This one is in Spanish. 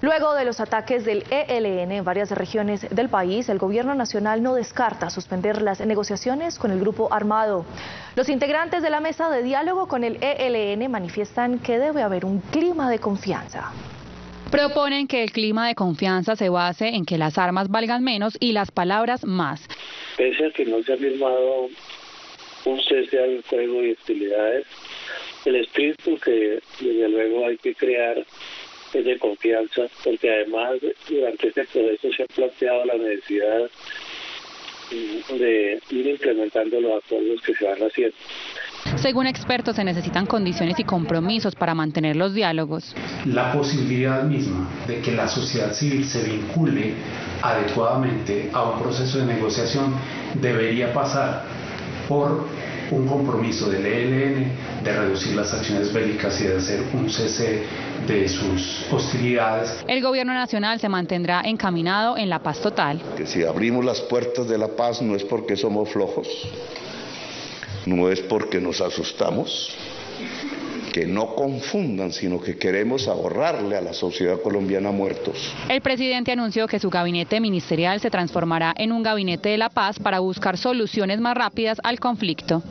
Luego de los ataques del ELN en varias regiones del país, el gobierno nacional no descarta suspender las negociaciones con el grupo armado. Los integrantes de la mesa de diálogo con el ELN manifiestan que debe haber un clima de confianza. Proponen que el clima de confianza se base en que las armas valgan menos y las palabras más. Pese a que no se ha firmado un cese al fuego y hostilidades, el espíritu que desde luego hay que crear es de confianza, porque además durante este proceso se ha planteado la necesidad de ir implementando los acuerdos que se van haciendo. Según expertos, se necesitan condiciones y compromisos para mantener los diálogos. La posibilidad misma de que la sociedad civil se vincule adecuadamente a un proceso de negociación debería pasar por un compromiso del ELN de reducir las acciones bélicas y de hacer un cese de sus hostilidades. El gobierno nacional se mantendrá encaminado en la paz total. Que si abrimos las puertas de la paz no es porque somos flojos, no es porque nos asustamos, que no confundan, sino que queremos ahorrarle a la sociedad colombiana muertos. El presidente anunció que su gabinete ministerial se transformará en un gabinete de la paz para buscar soluciones más rápidas al conflicto.